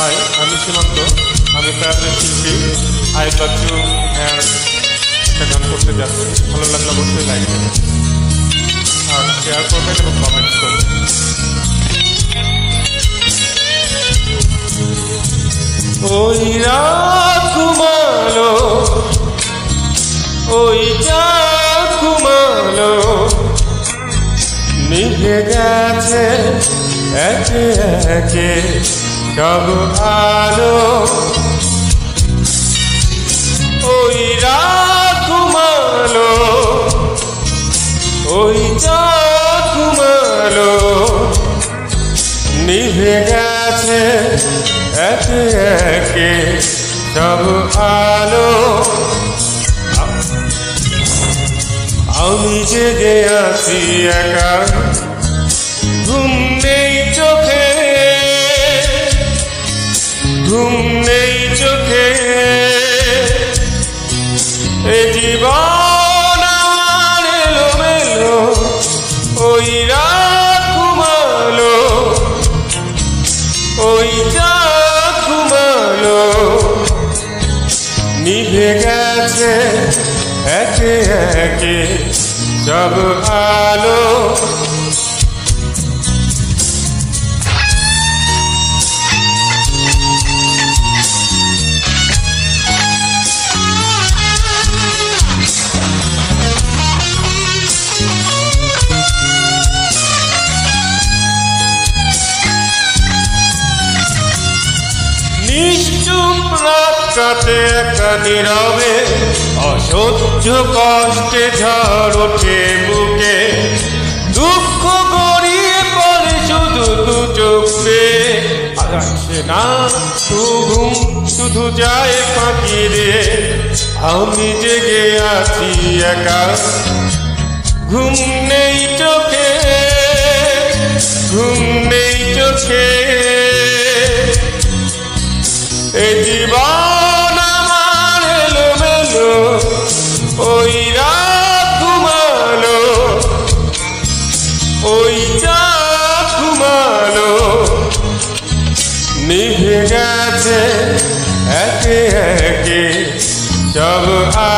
High আমি সীমান্ত আমি প্রায়তের শিল্পী আই লাভ ইউ একটা গান করতে যাচ্ছি। ভালো লাগলে অবশ্যই লাইক দেবেন আর শেয়ার করবেন এবং কমেন্টস করবেন। ওই রাত ঘুমালো ওই চাঁদ ঘুমালো গেছে একে একে। সব আলো ওই রাত ঘুমালো, ওই চাঁদ নিভে গেছে একে একে সব আলো। আমি জেগে আছি একা। ঘুম নেই ঘুম নেই চোখে। এ জীবন আমার এলোমেলো, ওই রাত ঘুমালো, ওই ঘুমালো। নিভে গেছে একে একে সব আলো নিশ্চুপ রাত কাটে একা নীরবে, অসহ্য কষ্টে ঝড় ওঠে বুকে। দুঃখ গড়িয়ে পড়ে শুধু দু চোখে। আসে না তু ঘুম শুধু যায় ফাঁকি রে। আমি জেগে আছি একা। ঘুম নেই চোখে, ঘুম নেই চোখে। একে একে সব আলো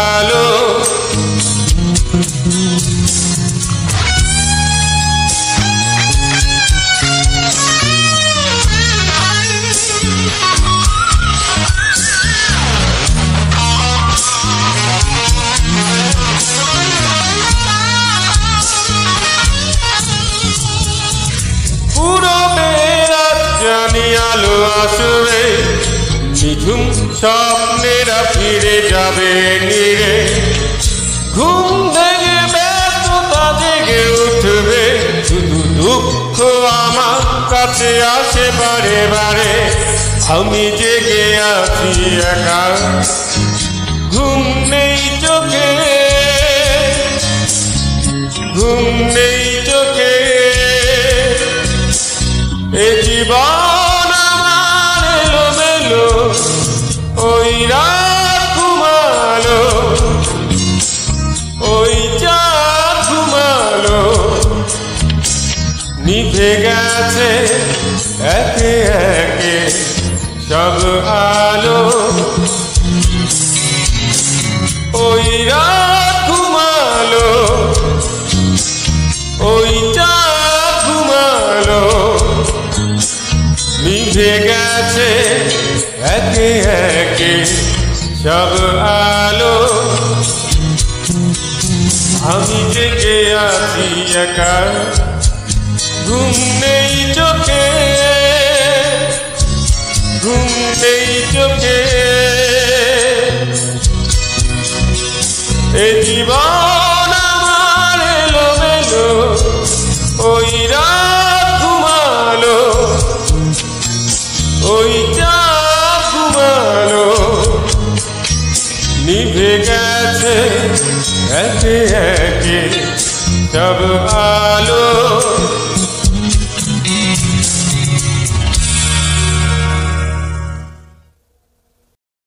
স্বপ্নেরা ফিরে যাবে নিরে। ঘুম থেকে ব্যস্ততা জেগে উঠবে। শুধু দুঃখ আমার কাছে আসে বারে বারে। আমি জেগে আছি একা। ঘুম নেই চোখে। ঘুম নেই ওই ওই চাঁদ ঘুমালো। নিভে গেছে একে একে সব আলো। ওই রাত ঘুমালো, ওই চাঁদ ঘুমালো। নিভে গেছে একে একে সব আলো আমি জেগে আছি একা ঘুম নেই চোখে ঘুম নেই চোখে এ জীবন আমার এলোমেলো ওই রাত ঘুমালো ওই চাঁদ গেছে একে একে সব আলো